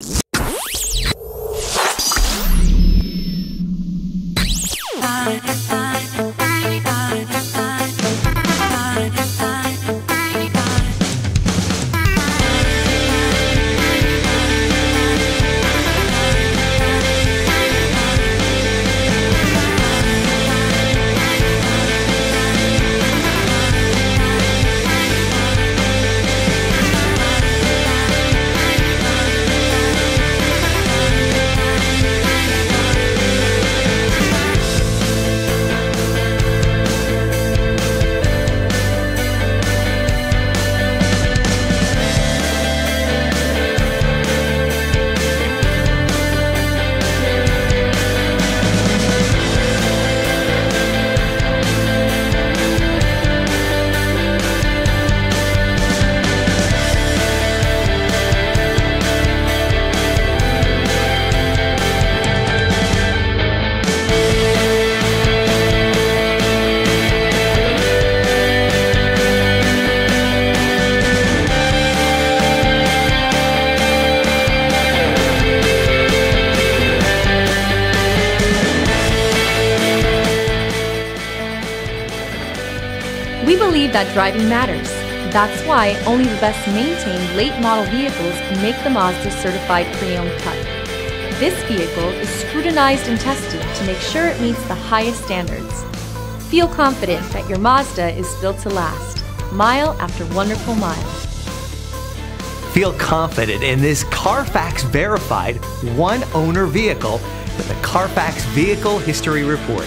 you We believe that driving matters. That's why only the best maintained late model vehicles can make the Mazda certified pre-owned cut. This vehicle is scrutinized and tested to make sure it meets the highest standards. Feel confident that your Mazda is built to last, mile after wonderful mile. Feel confident in this Carfax verified one owner vehicle with a Carfax Vehicle History Report.